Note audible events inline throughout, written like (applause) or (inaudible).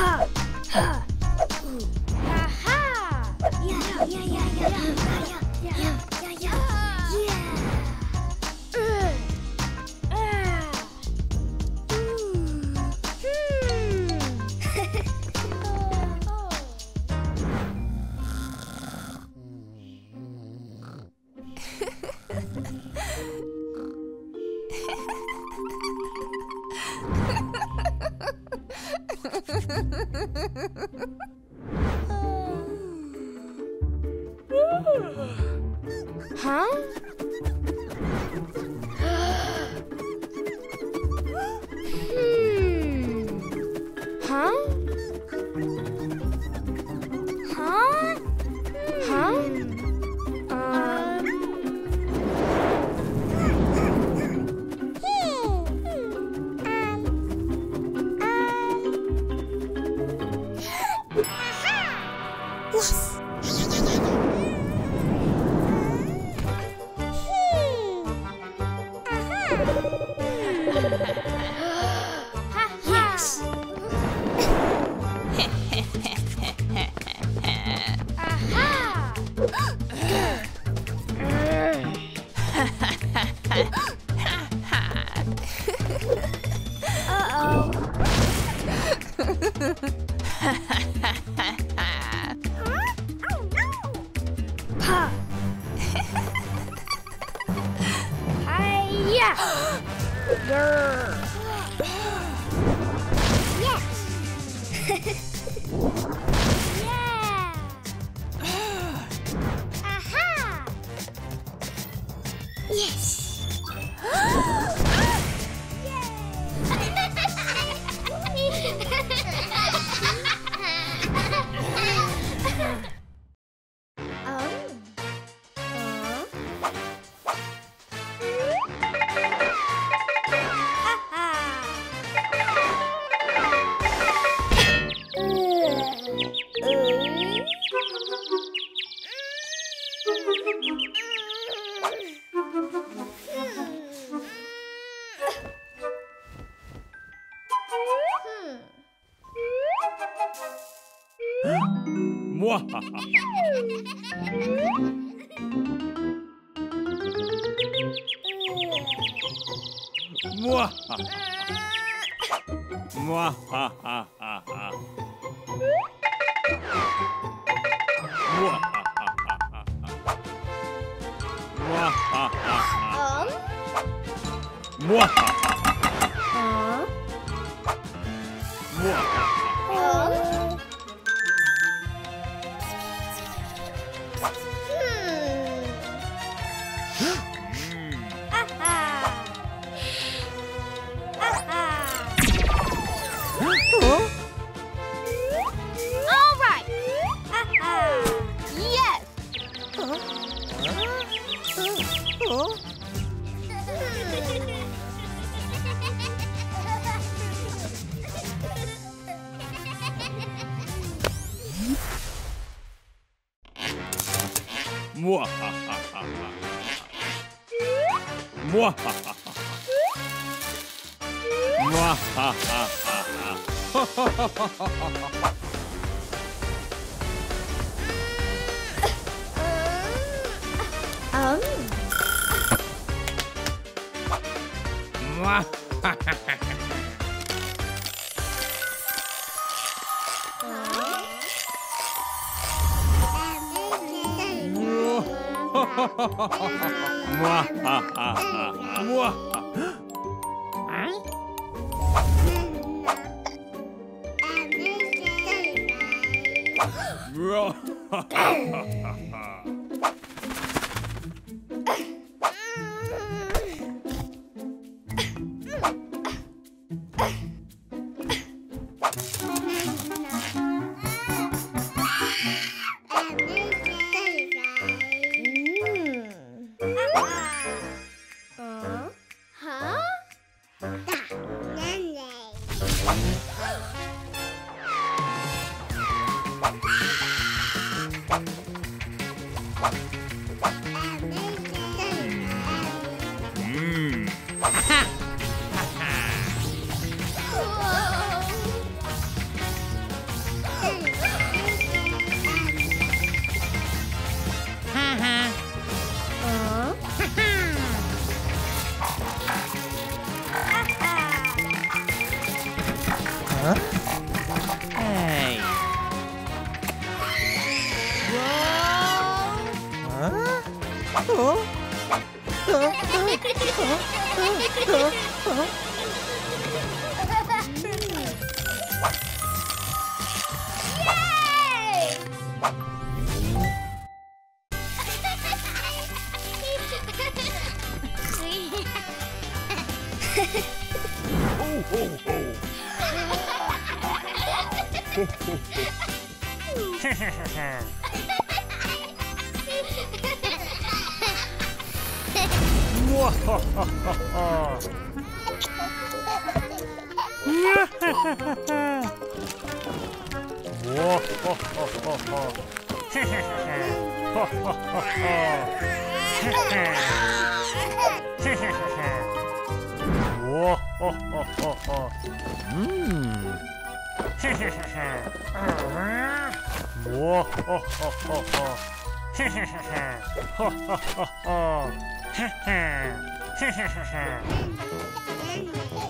Ha! huh? hmm. Huh? huh? Oh no! Huh. Hiya! yes! Yes! もわはもわははははもわはははもわはははもわはははもわはは Alô? Um? (laughs) わうは (laughs) Mm. (laughs) Huh? Ha ha ha! Mmm. Ha ha! Ha ha ha ha!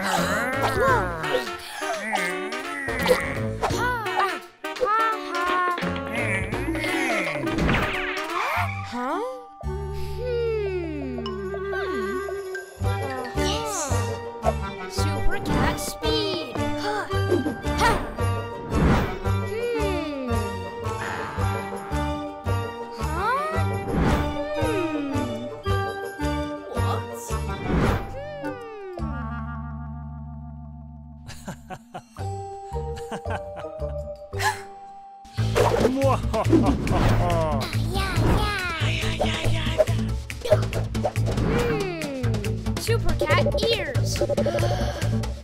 Ha. Ears.